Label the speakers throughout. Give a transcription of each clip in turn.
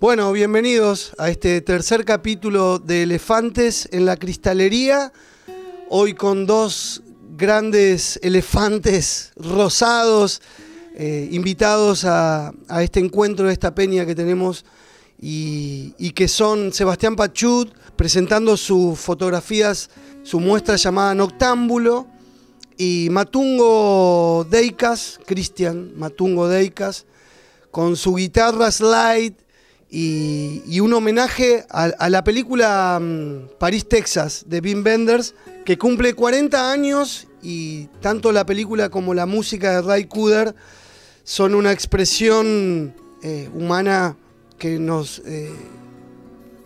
Speaker 1: Bueno, bienvenidos a este tercer capítulo de Elefantes en la Cristalería. Hoy con dos grandes elefantes rosados eh, invitados a, este encuentro, a esta peña que tenemos y, que son Sebastián Pachud presentando sus fotografías, su muestra llamada Noctámbulo y Matungo Deicas, Cristian Matungo Deicas, con su guitarra slide y, un homenaje a, la película mm, París, Texas de Wim Wenders, que cumple 40 años y tanto la película como la música de Ray Cooder son una expresión eh, humana que nos, eh,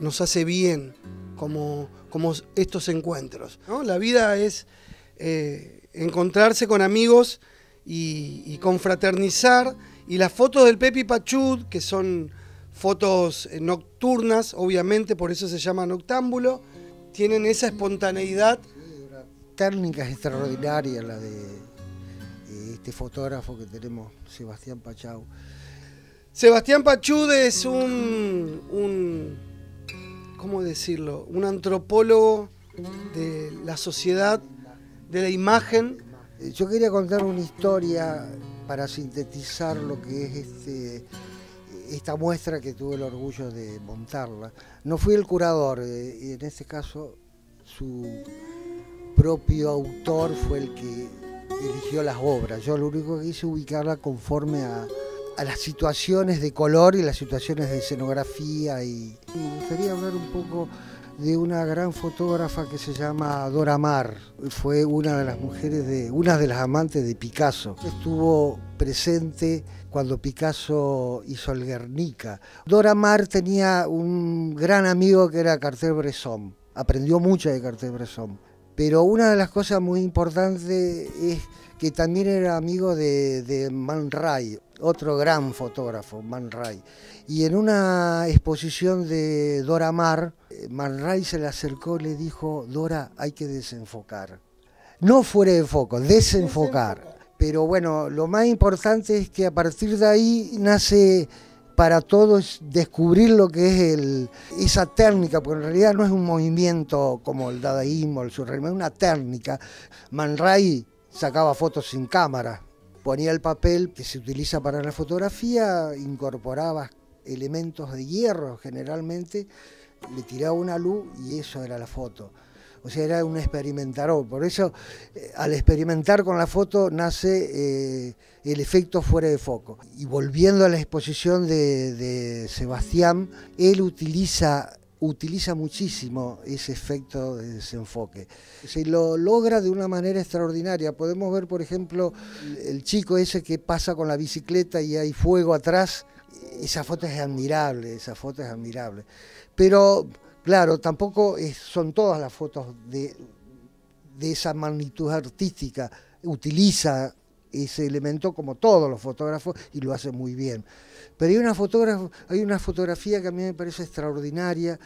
Speaker 1: nos hace bien como, como estos encuentros. La vida es eh, encontrarse con amigos y, confraternizar y las fotos del Pepi Pachud, que son fotos eh, nocturnas, obviamente, por eso se llama noctámbulo, tienen esa espontaneidad.
Speaker 2: Una técnica extraordinaria la de este fotógrafo que tenemos, Sebastián Pachau.
Speaker 1: Sebastián Pachud es un, un, ¿cómo decirlo? Un antropólogo de la sociedad, de la imagen.
Speaker 2: Eh, yo quería contar una historia para sintetizar lo que es este esta muestra que tuve el orgullo de montarla. No fui el curador, eh, y en este caso su propio autor fue el que eligió las obras. Yo lo único que hice ubicarla conforme a, las situaciones de color y las situaciones de escenografía. Y me gustaría hablar un poco de una gran fotógrafa que se llama Dora Maar. Fue una de las mujeres de, una de las amantes de Picasso. Estuvo presente cuando Picasso hizo el Guernica. Dora Maar tenía un gran amigo que era Cartier-Bresson. Aprendió mucho de Cartier-Bresson. Pero una de las cosas muy importantes es que también era amigo de, Man Ray, otro gran fotógrafo, Man Ray. Y en una exposición de Dora Maar, Man Ray se le acercó y le dijo, Dora, hay que desenfocar. No fuera de foco, desenfocar. Pero bueno, lo más importante es que a partir de ahí nace para todos descubrir lo que es el, esa técnica, porque en realidad no es un movimiento como el dadaísmo, el surrealismo, es una técnica. Man Ray sacaba fotos sin cámara, ponía el papel que se utiliza para la fotografía, incorporaba elementos de hierro generalmente, le tiraba una luz y eso era la foto. O sea, era un experimentador. Por eso, eh, al experimentar con la foto, nace eh, el efecto fuera de foco. Y volviendo a la exposición de, Sebastián, él utiliza utiliza muchísimo ese efecto de desenfoque. Se lo logra de una manera extraordinaria. Podemos ver, por ejemplo, el chico ese que pasa con la bicicleta y hay fuego atrás. Esa foto es admirable, esa foto es admirable. Pero Claro, tampoco son todas las fotos de, esa magnitud artística. Utiliza ese elemento como todos los fotógrafos y lo hace muy bien. Pero hay una, fotografía que a mí me parece extraordinaria,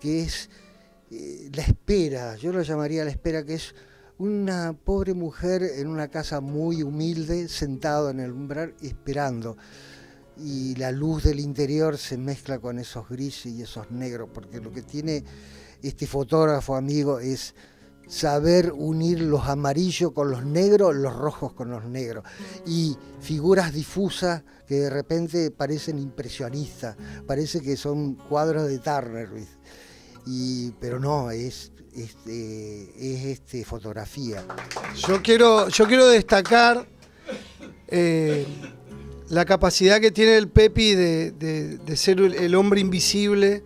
Speaker 2: que es eh, la espera, yo lo llamaría la espera, que es una pobre mujer en una casa muy humilde, sentado en el umbral, esperando. Y la luz del interior se mezcla con esos grises y esos negros, porque lo que tiene este fotógrafo amigo es saber unir los amarillos con los negros, los rojos con los negros. Y figuras difusas que de repente parecen impresionistas, parece que son cuadros de Turner, y, pero no, es, es, es este, fotografía.
Speaker 1: Yo quiero, yo quiero destacar eh, la capacidad que tiene el Pepi de, ser el hombre invisible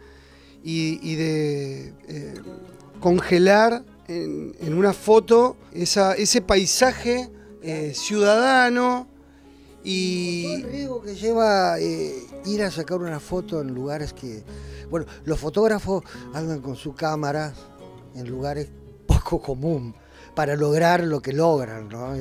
Speaker 1: y, de eh, congelar en, una foto ese paisaje eh, ciudadano y...
Speaker 2: el riesgo que lleva eh, ir a sacar una foto en lugares que... Bueno, los fotógrafos andan con su cámara en lugares poco común para lograr lo que logran, ¿no?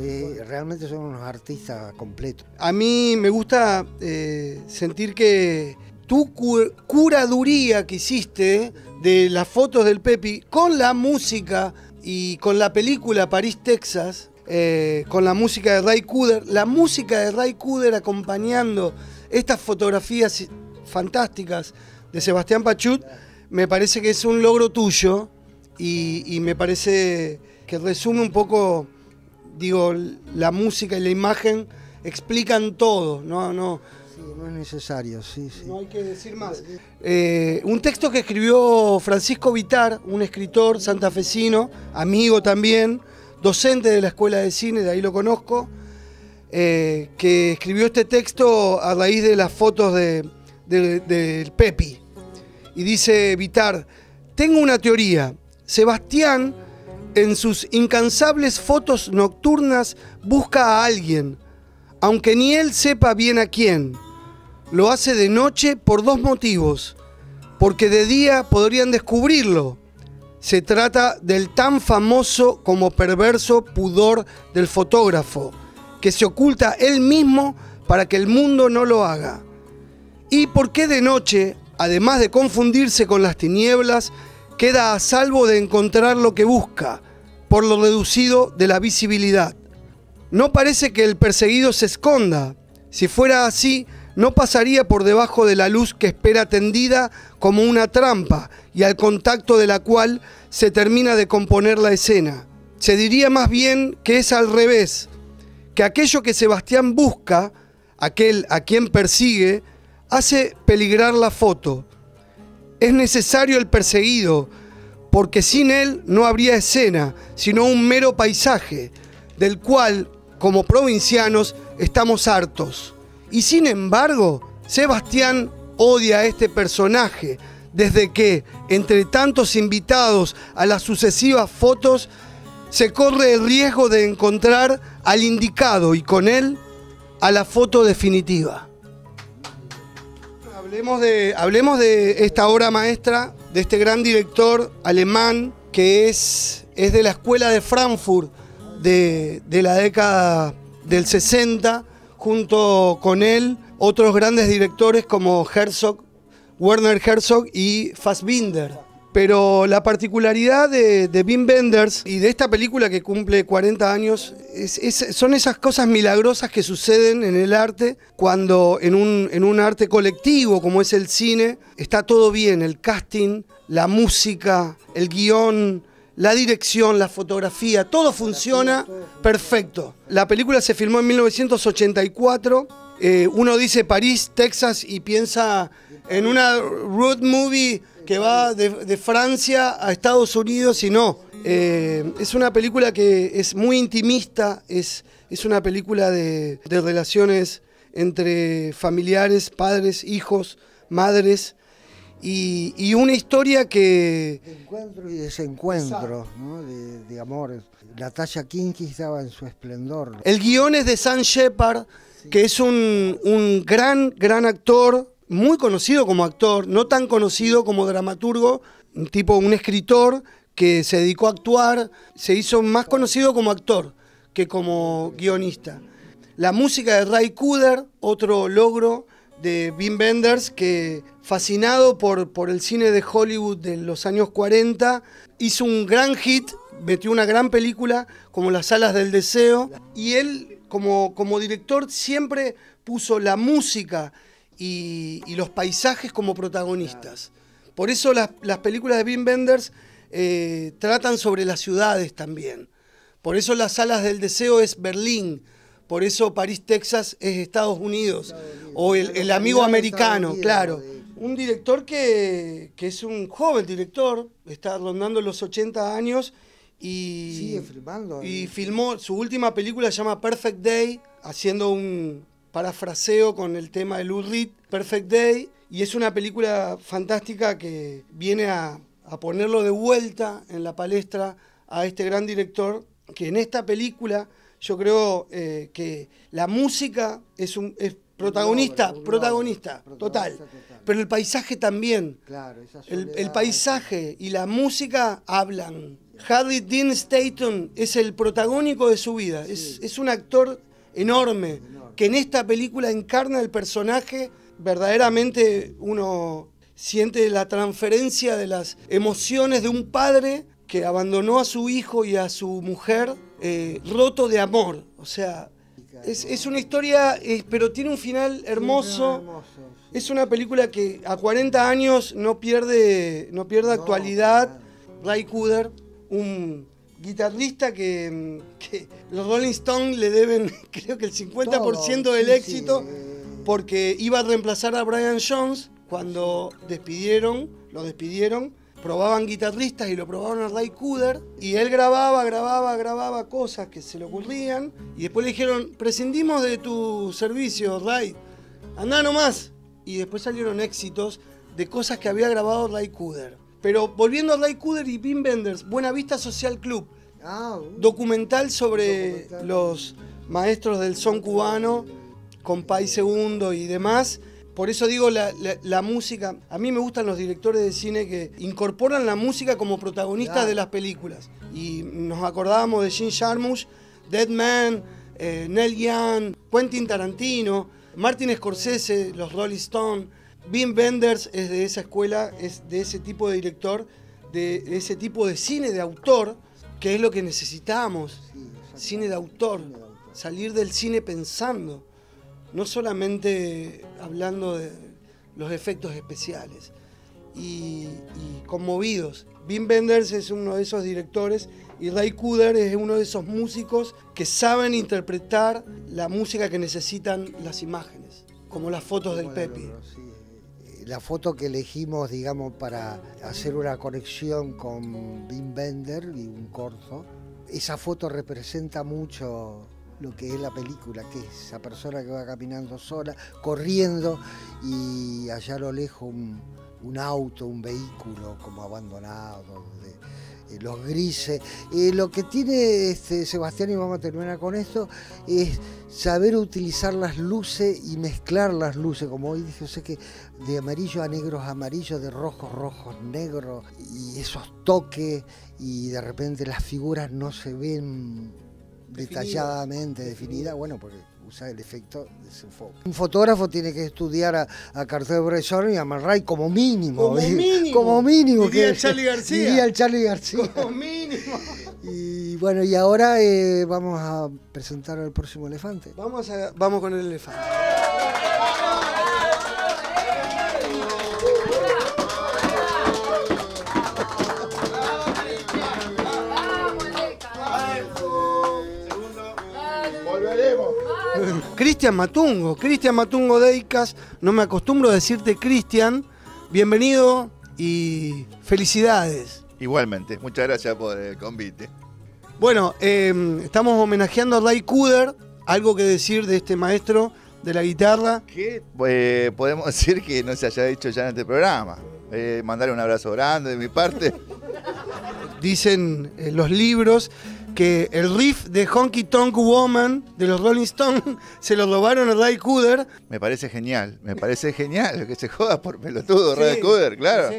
Speaker 2: realmente son unos artistas completos.
Speaker 1: A mí me gusta eh, sentir que tu curaduría que hiciste de las fotos del Pepi con la música y con la película París, Texas, eh, con la música de Ray Cooder, la música de Ray Cooder acompañando estas fotografías fantásticas de Sebastián Pachut, me parece que es un logro tuyo y, me parece que resume un poco, digo, la música y la imagen explican todo, no, no,
Speaker 2: no es necesario, sí, sí.
Speaker 1: No hay que decir más. Eh, un texto que escribió Francisco Vitar, un escritor santafesino, amigo también, docente de la Escuela de Cine, de ahí lo conozco, eh, que escribió este texto a raíz de las fotos del de, Pepi. Y dice Vitar, tengo una teoría. Sebastián, en sus incansables fotos nocturnas, busca a alguien, aunque ni él sepa bien a quién lo hace de noche por dos motivos. Porque de día podrían descubrirlo. Se trata del tan famoso como perverso pudor del fotógrafo, que se oculta él mismo para que el mundo no lo haga. Y porque de noche, además de confundirse con las tinieblas, queda a salvo de encontrar lo que busca, por lo reducido de la visibilidad. No parece que el perseguido se esconda. Si fuera así, no pasaría por debajo de la luz que espera tendida como una trampa y al contacto de la cual se termina de componer la escena. Se diría más bien que es al revés, que aquello que Sebastián busca, aquel a quien persigue, hace peligrar la foto. Es necesario el perseguido, porque sin él no habría escena, sino un mero paisaje, del cual, como provincianos, estamos hartos. Y sin embargo, Sebastián odia a este personaje desde que, entre tantos invitados a las sucesivas fotos, se corre el riesgo de encontrar al indicado y con él a la foto definitiva. Hablemos de, esta obra maestra, de este gran director alemán que es, de la escuela de Frankfurt de la década del 60 junto con él otros grandes directores como Herzog, Werner Herzog y Fassbinder. Pero la particularidad de, de Wim Wenders y de esta película que cumple 40 años son esas cosas milagrosas que suceden en el arte cuando en un, en un arte colectivo como es el cine está todo bien, el casting, la música, el guion, la dirección, la fotografía, todo funciona perfecto. La película se filmó en 1984. Eh, uno dice París, Texas y piensa en una road movie que va de, Francia a Estados Unidos y no. Eh, es una película que es muy intimista, es, es una película de, de relaciones entre familiares, padres, hijos, madres y, una historia que...
Speaker 2: De encuentro y desencuentro, ¿no? de, amor. Natasha Kinky estaba en su esplendor.
Speaker 1: El guion es de Sam Shepard, que es un, un, gran, gran actor, muy conocido como actor, no tan conocido como dramaturgo, un tipo, un escritor que se dedicó a actuar, se hizo más conocido como actor que como guionista. La música de Ray Cooder, otro logro de Wim Wenders, que fascinado por, por el cine de Hollywood de los años 40, hizo un gran hit, metió una gran película como Las Alas del Deseo, y él como, como director siempre puso la música y, los paisajes como protagonistas. Por eso las, películas de Wim Wenders eh, tratan sobre las ciudades también. Por eso Las Alas del Deseo es Berlín, por eso París, Texas es Estados Unidos, o el, amigo americano, claro. Un director que, es un joven director, está rondando los 80 años y,
Speaker 2: Sigue filmando.
Speaker 1: y filmó, su última película se llama Perfect Day, haciendo un parafraseo con el tema de Lou Reed, Perfect Day, y es una película fantástica que viene a, a ponerlo de vuelta en la palestra a este gran director que en esta película yo creo eh, que la música es un protagonista, protagonista, total. Pero el paisaje también. el, paisaje y la música hablan. Harry Dean Staton es el protagónico de su vida. Es, un actor enorme, que en esta película encarna el personaje. Verdaderamente uno siente la transferencia de las emociones de un padre que abandonó a su hijo y a su mujer eh, roto de amor. O sea, es, una historia, pero tiene un final hermoso. Es una película que a 40 años no pierde, no pierde actualidad. Ray Cooder, un guitarrista que, los Rolling Stones le deben creo que el 50% del éxito porque iba a reemplazar a Brian Jones cuando despidieron, lo despidieron probaban guitarristas y lo probaban a Ray Cooder y él grababa, grababa, grababa cosas que se le ocurrían y después le dijeron, prescindimos de tu servicio, Ray, andá nomás. Y después salieron éxitos de cosas que había grabado Ray Cooder. Pero volviendo a Ray Cooder y Pim Benders, Buena Vista Social Club, ah, uh. documental sobre los maestros del son cubano, con Pai Segundo y demás, por eso digo la, música. A mí me gustan los directores de cine que incorporan la música como protagonistas de las películas. Y nos acordábamos de Jim Jarmusch, Dead Man, eh, Nell Young, Quentin Tarantino, Martin Scorsese, los Rolling Stones. Wim Wenders es de esa escuela, es de ese tipo de director, de ese tipo de cine de autor, que es lo que necesitamos. cine de autor, salir del cine pensando no solamente hablando de los efectos especiales y, conmovidos. Wim Wenders es uno de esos directores y Ray Cooder es uno de esos músicos que saben interpretar la música que necesitan las imágenes, como las fotos del Pepi.
Speaker 2: La foto que elegimos, digamos, para hacer una conexión con Wim Wenders y un corto, esa foto representa mucho lo que es la película, que es esa persona que va caminando sola, corriendo y allá a lo lejos un, auto, un vehículo como abandonado, eh, los grises. Eh, lo que tiene este, Sebastián, y vamos a terminar con esto, es saber utilizar las luces y mezclar las luces, como hoy dije, sé que de amarillo a negros amarillos, de rojos rojos negros, y esos toques, y de repente las figuras no se ven detalladamente definida, bueno, porque usa el efecto de foco. Un fotógrafo tiene que estudiar a, a Cartier-Bresson y a Man como mínimo.
Speaker 1: Como mínimo.
Speaker 2: Como mínimo.
Speaker 1: Diría el Charlie García.
Speaker 2: Diría el Charlie García.
Speaker 1: Como mínimo.
Speaker 2: Y bueno, y ahora eh, vamos a presentar al próximo elefante.
Speaker 1: Vamos, a, vamos con el elefante. Cristian Matungo, Cristian Matungo Deicas, no me acostumbro a decirte Cristian, bienvenido y felicidades.
Speaker 3: Igualmente, muchas gracias por el convite.
Speaker 1: Bueno, em, estamos homenajeando a Ray Cooder, algo que decir de este maestro de la guitarra.
Speaker 3: Que eh, podemos decir que no se haya dicho ya en este programa. Eh, mandarle un abrazo grande de mi parte.
Speaker 1: Dicen eh, los libros que el riff de Honky Tonk Woman de los Rolling Stones se lo robaron a Ray Cooder.
Speaker 3: Me parece genial, me parece genial que se joda por pelotudo Ray Cooder, claro.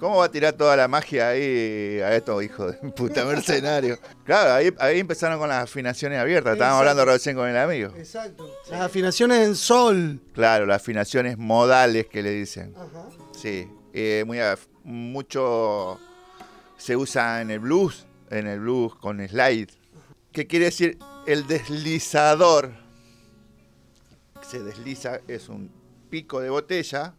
Speaker 3: ¿Cómo va a tirar toda la magia ahí a estos hijos de puta mercenarios? Claro, ahí, ahí empezaron con las afinaciones abiertas. Estábamos
Speaker 1: Exacto.
Speaker 3: hablando recién con el amigo.
Speaker 1: Exacto. Las afinaciones en sol.
Speaker 3: Claro, las afinaciones modales que le dicen.
Speaker 1: Ajá.
Speaker 3: Sí, eh, muy, mucho se usa en el blues, en el blues con slide. ¿Qué quiere decir? El deslizador. Se desliza, es un pico de botella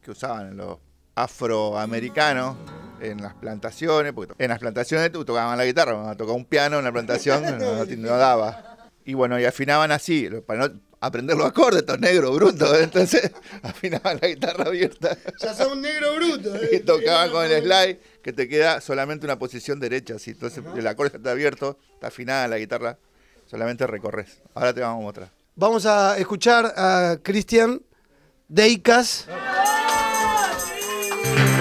Speaker 3: que usaban los afroamericanos en las plantaciones, porque en las plantaciones tocaban la guitarra, cuando tocaba un piano en la plantación no- no daba. Y bueno, y afinaban así, para no aprender los acordes, estos negros brutos, entonces afinaban la guitarra abierta
Speaker 1: Ya son negro bruto.
Speaker 3: y tocaban con el slide que te queda solamente una posición derecha, así, entonces el acorde está abierto, está afinada la guitarra, solamente recorres. Ahora te vamos a mostrar.
Speaker 1: Vamos a escuchar a Cristian Deicas.
Speaker 4: Thank